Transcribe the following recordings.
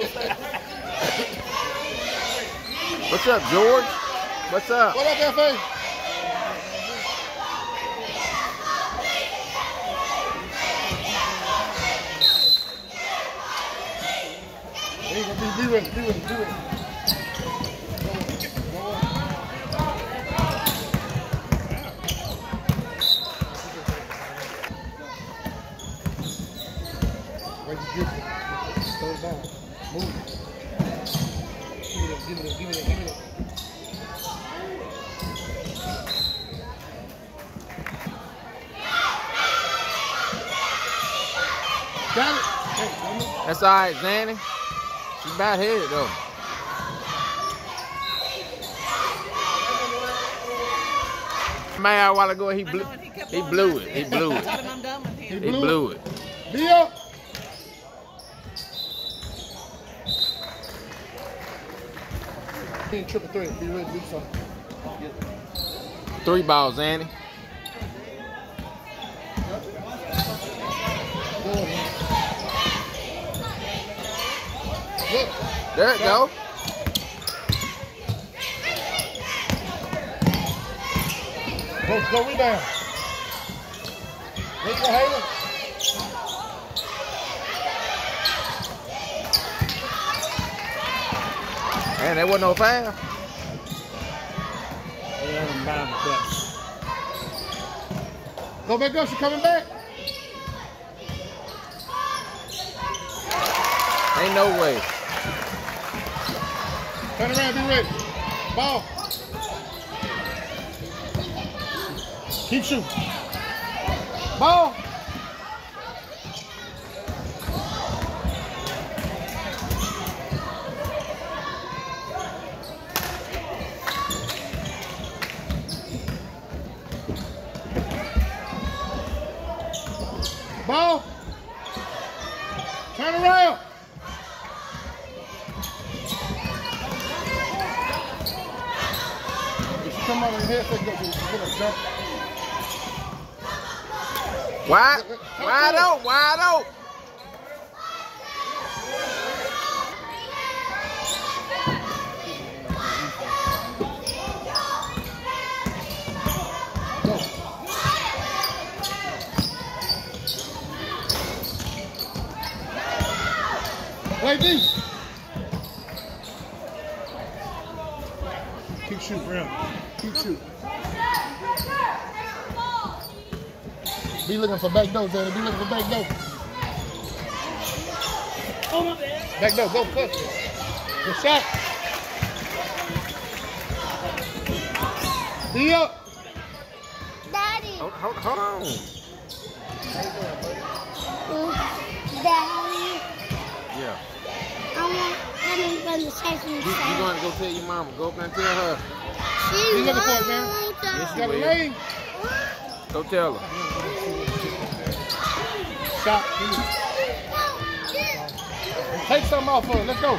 What's up, George? What's up? What up, FA? Be, ready. Be. Be ready. Where'd you get it? Move it. Give it up. Give it up. Give it up. Give it up. Got it. Hey. That's all right, Zanny. She's about headed though. Man, a while ago he blew, he blew it. He blew it. I'm done. He blew it. Be up. Being triple threat. Be ready to do something. Three balls, Zanny. Go ahead. Look. There it go. Go, go rebound. There you go, Haley. Man, that wasn't no foul. Go back up. She coming back. Ain't no way. Turn around. Be ready. Ball. Keep shooting. Ball. Turn around. If you come out of here, take go get a jump. Wide, open, wide. Go. Play deep. Keep shooting, Brown. Keep shooting. Be looking for back door, Danny. Be looking for back door. Back door, go cut. Good shot. Be up. Daddy. Hold, hold, hold on. Daddy. Yeah. I want coming from the section You, you going to go tell your mama. Go up and tell her. She's Be looking for it, man. Yes, Got a will. lane. Go tell her. Shot. Take something off of it. Let's go.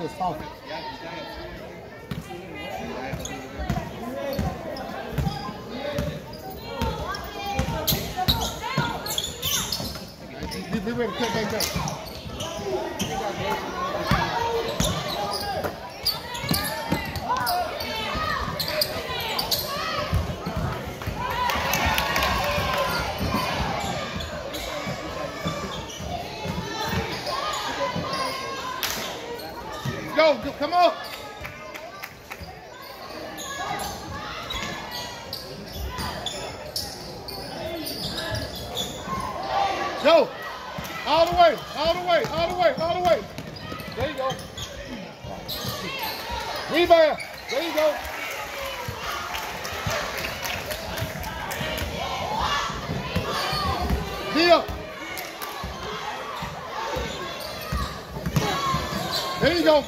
It's soft. Be, be ready to cut back down. Go, go, come on. Go. All the way, all the way, all the way, all the way. There you go. Rebound. There you go. There you go.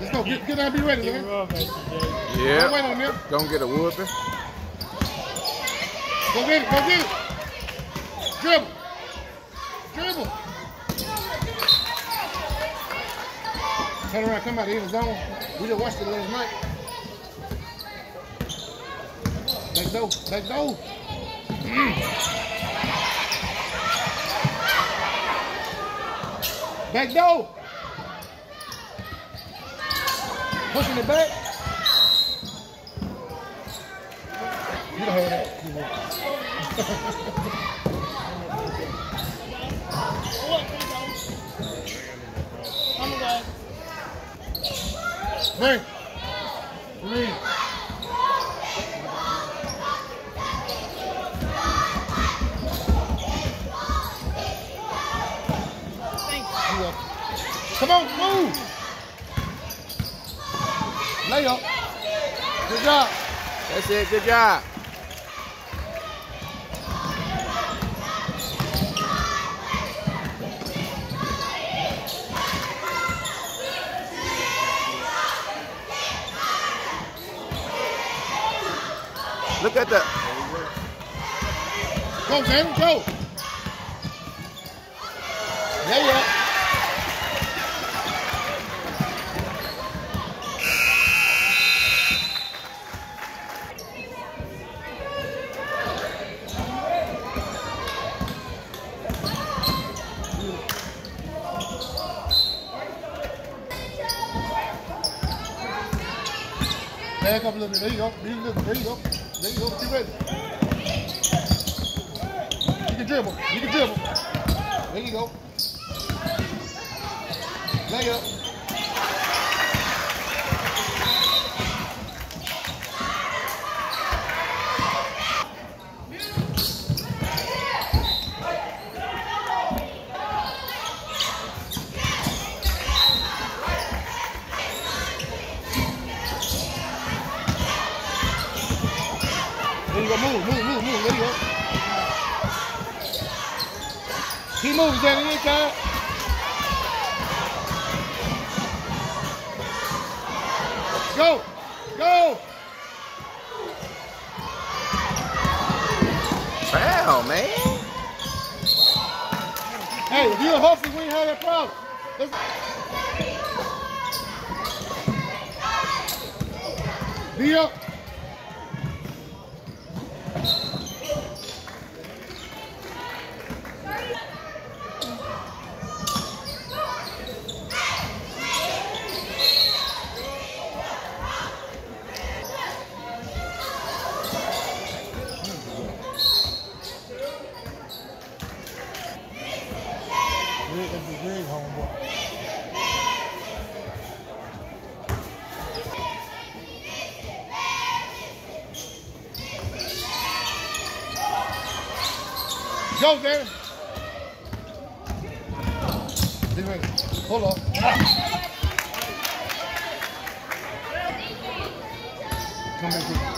Let's go. Get, get down. Be ready, man. Don't wait on them. Gonna get a whooping. Go get it. Go get it. Dribble. Dribble. Turn around. Come out of the zone. We just watched it last night. Back door. Back door. Mm. Back door. Pushing it back. You don't have that. Know. Three. Come on, move. Lay up. Good job. That's it. Good job. Look at the. Go, Sam, go. Little bit. There you go. There you go. There you go. There you go. Get ready. You can dribble. You can dribble. There you go. Lay up. There you go. Move, move, move, move. There you go. Keep moving, Danny. Inside. Go. Go. Foul, man. Hey, if you're a hustle, we ain't have that problem. Let's... Be up. Greg, that's the Greg homeboy. Go, Danny. Hold up. Come here.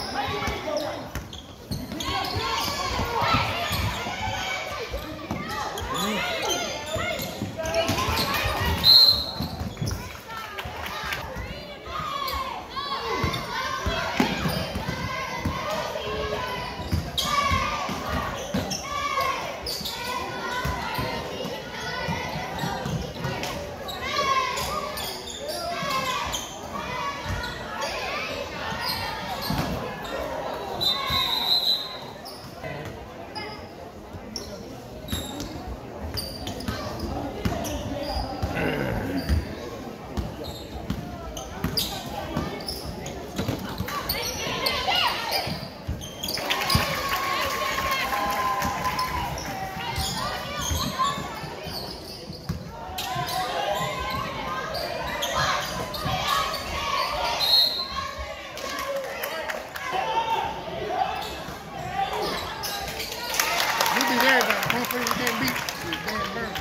You beat everybody. One thing you can't beat is Dan Burns.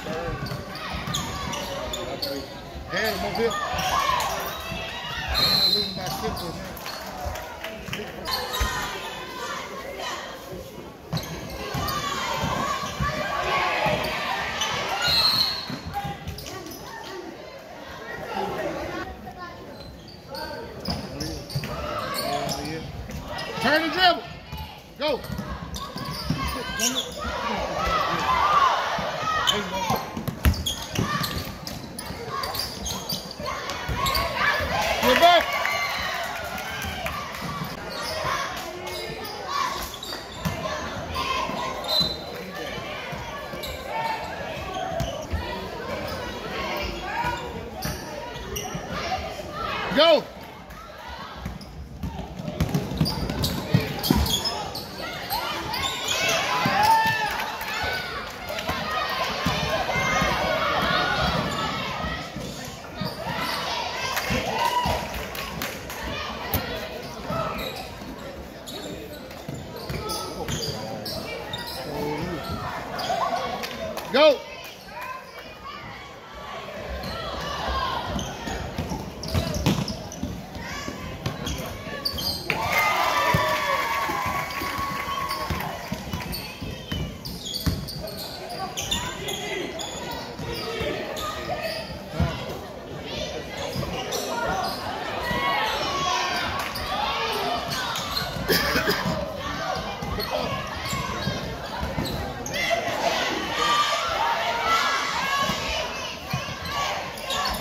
And Mobile. And losing by six or man. Turn and dribble. Go. There you go. Get back. Go. Go.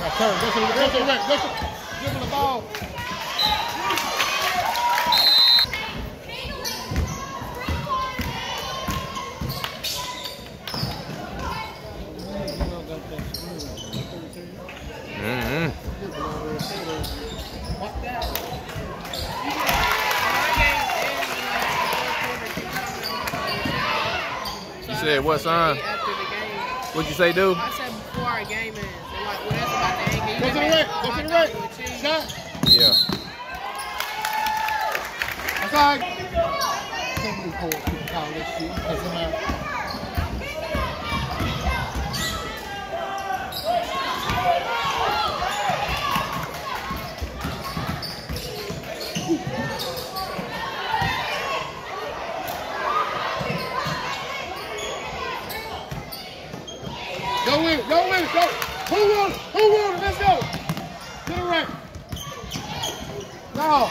Now turn. Go to the go to the right. Go to give him the ball. Mm-hmm. You said what, son? After the game. What'd you say, dude? I said before our game ends. They're like, well, that's about the end game. Go to the right. Go to the right. Shot. Yeah. That's all right. Can't believe Cole people call this shit because I'm out. Go with it, go it. Who won? Who won? Let's go. To the right. No.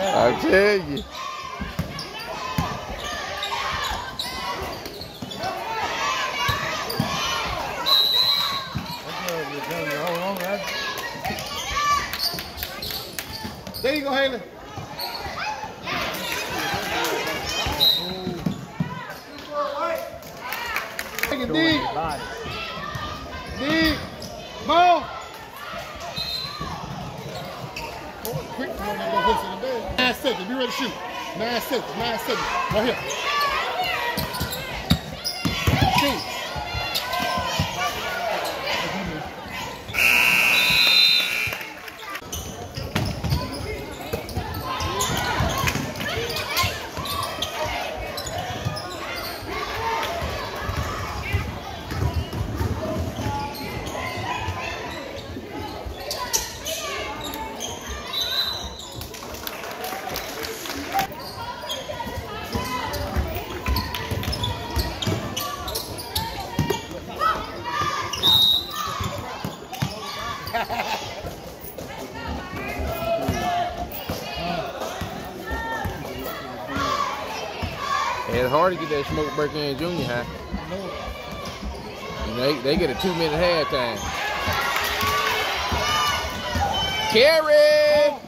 I tell you. There you go, Haley. Deep. Deep. Quick, ready to shoot. Nine seconds. Nine seconds. Right here. Shoot. It's hard to get that smoke break in junior high. Know, they, they get a two minute halftime. Carry! There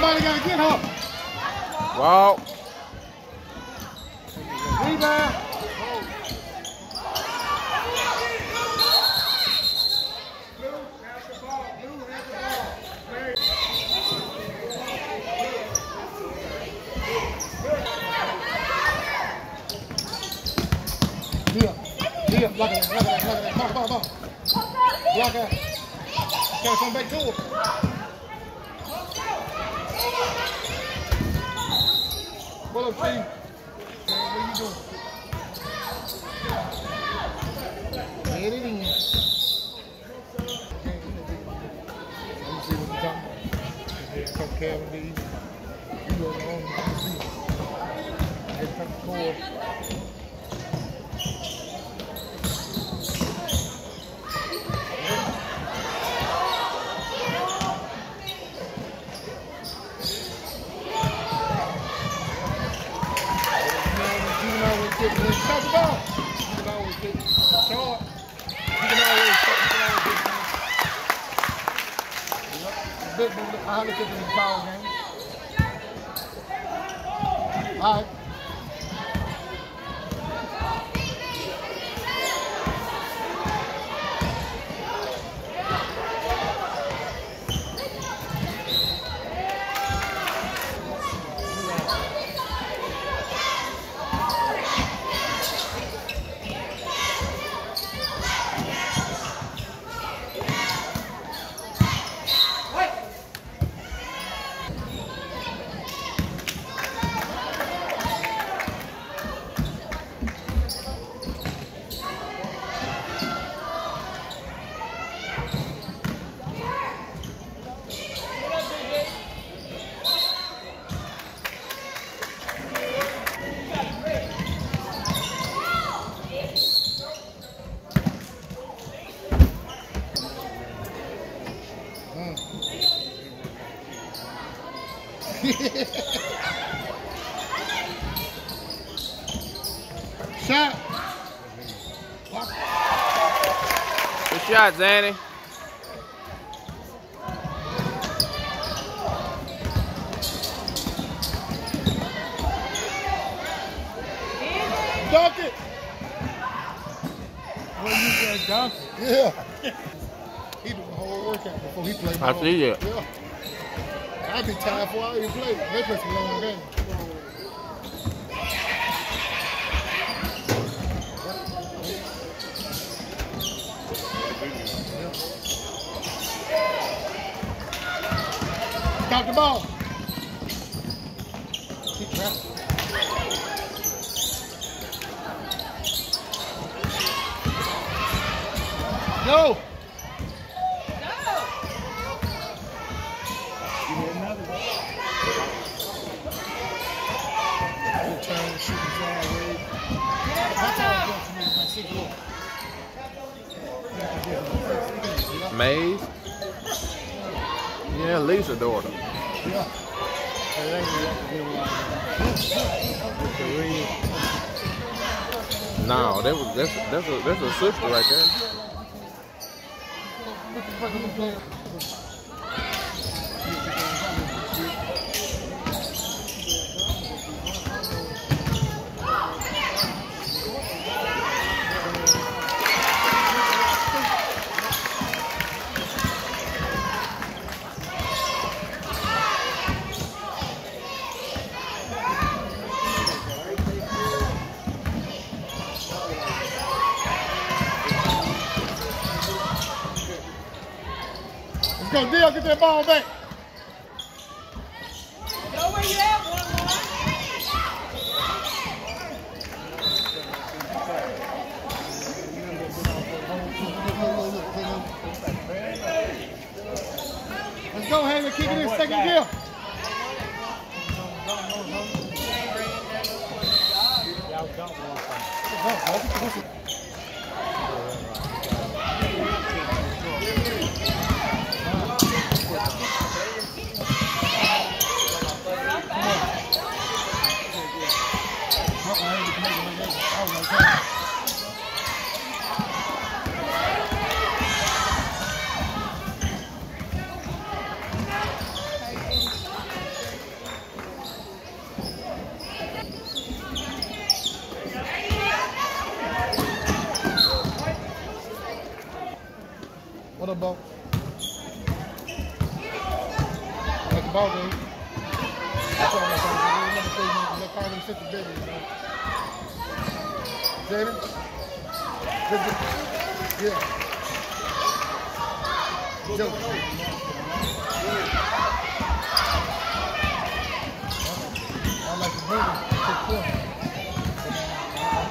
Somebody gotta get her. Walk. Rebound. Leah, Leah, block it, block it, block it, come on, come on, come on. Block it. Gotta come back to her. What up, Steve? What are you doing? Get it in. Let see what you're talking about. Coach Calvin. You were on the see. They come forward. You can always get the ball. You get short. You can game. All right. Shot. Good shot, Zanny. Dunk it. Well, you said dunk it. Yeah. he did the whole workout before he played I ball. see that. Yeah. I'd be tired before I even played. They play some long game. Stop the ball. Keep trapping. Go. Give me another one. Good turn, shooting drive, Wade. That's all good for me. I see good. Maze. Yeah, Lisa daughter. Yeah. No, that was that's that's a that's a sister right there. Go, Dale, get that ball back. Go where you at, one more. Let's go, Haley, kick it in second gear. What about? Like the I'm saying. Let me say you let Carmen sit the bed in, man. Jaden? Good, good. Yeah. I like the movie.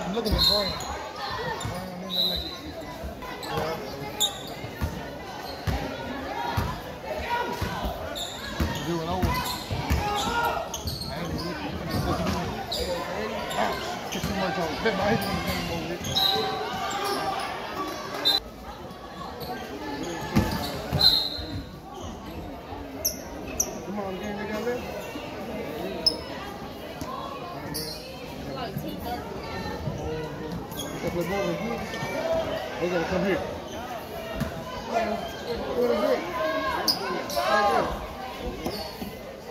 I'm looking at. Brian, I mean, I like it. Yeah. doing over. I ain't really Ouch. Get too much on. Bet my head on the game over it. Come on, game, gotta come here.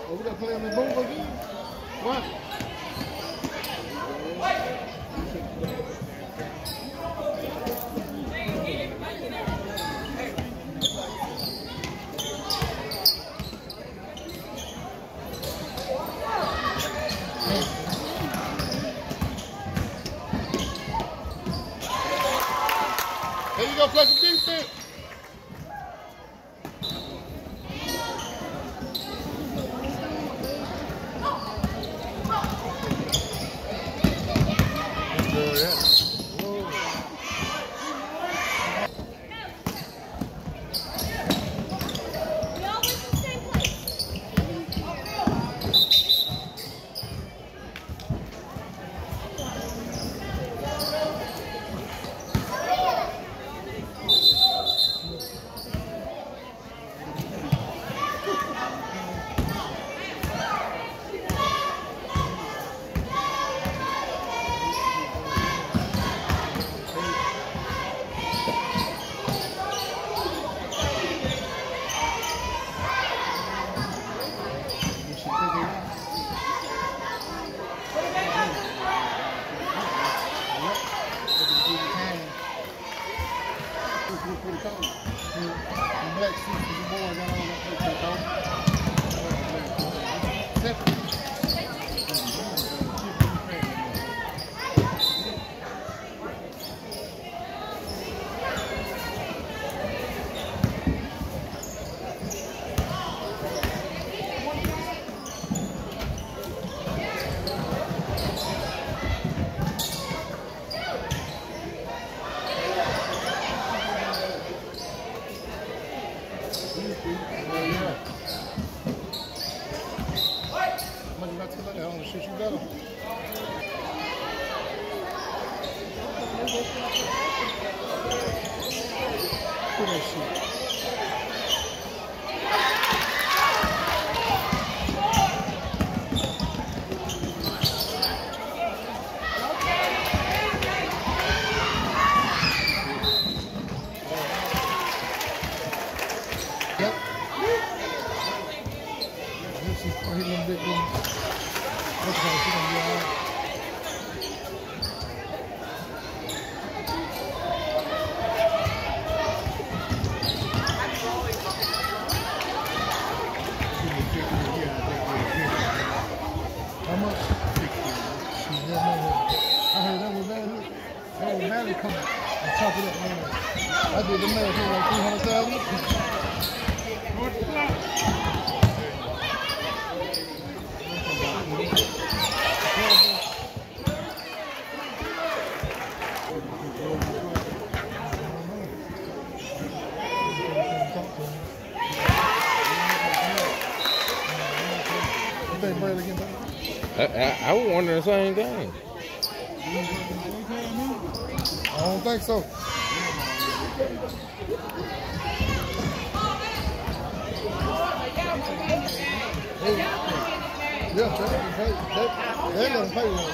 Oh, we gotta play on the boat again? What? There Yeah, they, they, they, they don't play well.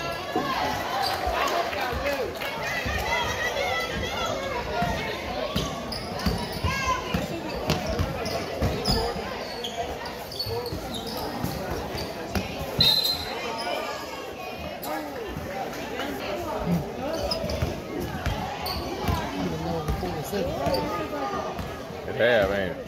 It have, ain't?